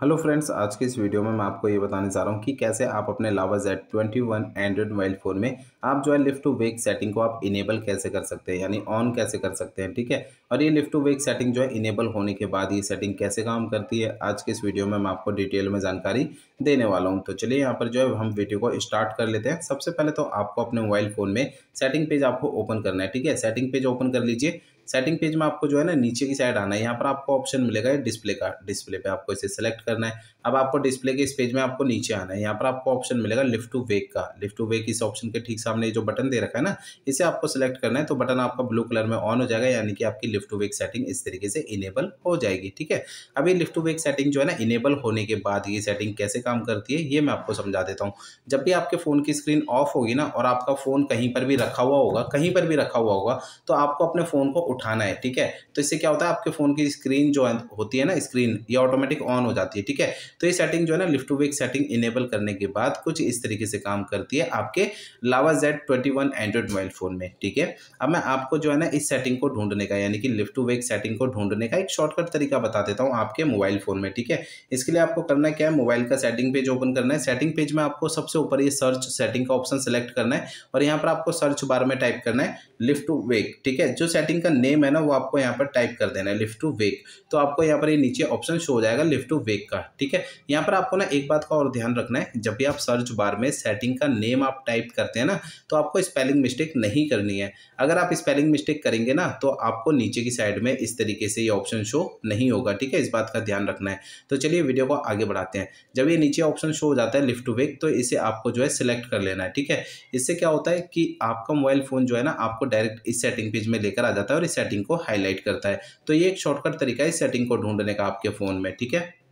Hello friends, आज के इस वीडियो में मैं आपको ये बताने जा रहा हूँ कि कैसे आप अपने Lava Z twenty one Android mobile phone में आप जो है लिफ्ट टू वेक सेटिंग को आप इनेबल कैसे कर सकते हैं, यानी ऑन कैसे कर सकते हैं, ठीक है? और ये लिफ्ट टू वेक सेटिंग जो है इनेबल होने के बाद ये सेटिंग कैसे काम करती है, आज के इस वीडियो में मैं आपको डिटेल में जानकारी देने वाला हूँ। तो चलिए यहाँ पर जो है हम वीडियो को स्टार्ट कर लेते हैं। सबसे पहले तो आपको अपने मोबाइल फ़ोन में सेटिंग पेज आपको ओपन करना है, ठीक है? सेटिंग पेज ओपन कर लीजिए। सेटिंग पेज में आपको जो है ना, नीचे की साइड आना है। यहाँ पर आपको ऑप्शन मिलेगा डिस्प्ले का। डिस्प्ले पे आपको इसे सेलेक्ट करना है। अब आपको डिस्प्ले के इस पेज में आपको नीचे आना है। यहाँ पर आपको ऑप्शन मिलेगा लिफ्ट टू वेक का। लिफ्ट टू वेक इस ऑप्शन के ठीक सामने जो बटन दे रखा है ना, इसे आपको सेलेक्ट करना है। तो बटन आपका ब्लू कलर में ऑन हो जाएगा, यानी कि आपकी लिफ्ट टू वेक सेटिंग इस तरीके से इनेबल हो जाएगी, ठीक है? अब ये लिफ्ट टू वेक सेटिंग जो है ना इनेबल होने के बाद ये सेटिंग कैसे काम करती है, ये मैं आपको समझा देता हूँ। जब भी आपके फ़ोन की स्क्रीन ऑफ़ होगी ना, और आपका फ़ोन कहीं पर भी रखा हुआ होगा, कहीं पर भी रखा हुआ होगा तो आपको अपने फ़ोन को उठाना है, ठीक है? तो इससे क्या होता है, आपके फ़ोन की स्क्रीन जो होती है ना स्क्रीन ये ऑटोमेटिक ऑन हो जाती है, ठीक है? तो ये सेटिंग जो है ना लिफ्ट वेक सेटिंग इनेबल करने के बाद कुछ इस तरीके से काम करती है आपके Lava Z twenty one mobile phone में, ठीक है? अब मैं आपको जो है ना, इस सेटिंग को ढूँढने का, यानी कि लिफ्ट वेक सेटिंग को ढूँढने का एक शॉर्टकट तरीका बता देता हूँ आपके मोबाइल फ़ोन में, ठीक है? इसके लिए आपको करना क्या है मोबाइल का सेटिंग पेज ओपन करना है। सेटिंग पेज में आपको सबसे ऊपर ये सर्च सेटिंग का ऑप्शन सेलेक्ट करना है और यहाँ पर आपको सर्च बार में टाइप करना है लिफ्ट वेक ठीक है? जो सेटिंग का नेम है ना, वो आपको यहाँ पर टाइप कर देना है लिफ्ट टू वेक तो आपको यहाँ पर ये नीचे ऑप्शन शो हो जाएगा लिफ्ट टू वेक का, ठीक है? यहाँ पर आपको ना एक बात का और ध्यान रखना है, जब भी आप सर्च बार में सेटिंग का नेम आप टाइप करते हैं ना तो आपको स्पेलिंग मिस्टेक नहीं करनी है। अगर आप स्पेलिंग मिस्टेक करेंगे ना तो आपको नीचे की साइड में इस तरीके से ये ऑप्शन शो नहीं होगा, ठीक है? इस बात का ध्यान रखना है। तो चलिए वीडियो को आगे बढ़ाते हैं। जब ये नीचे ऑप्शन शो हो जाता है लिफ्ट टू वेक तो इसे आपको जो है सिलेक्ट कर लेना है, ठीक है? इससे क्या होता है कि आपका मोबाइल फ़ोन जो है ना, आपको डायरेक्ट इस सेटिंग पेज में लेकर आ जाता है और इस सेटिंग को हाईलाइट करता है। तो ये एक शॉर्टकट तरीका है इस सेटिंग को ढूँढने का आपके फ़ोन में, ठीक है?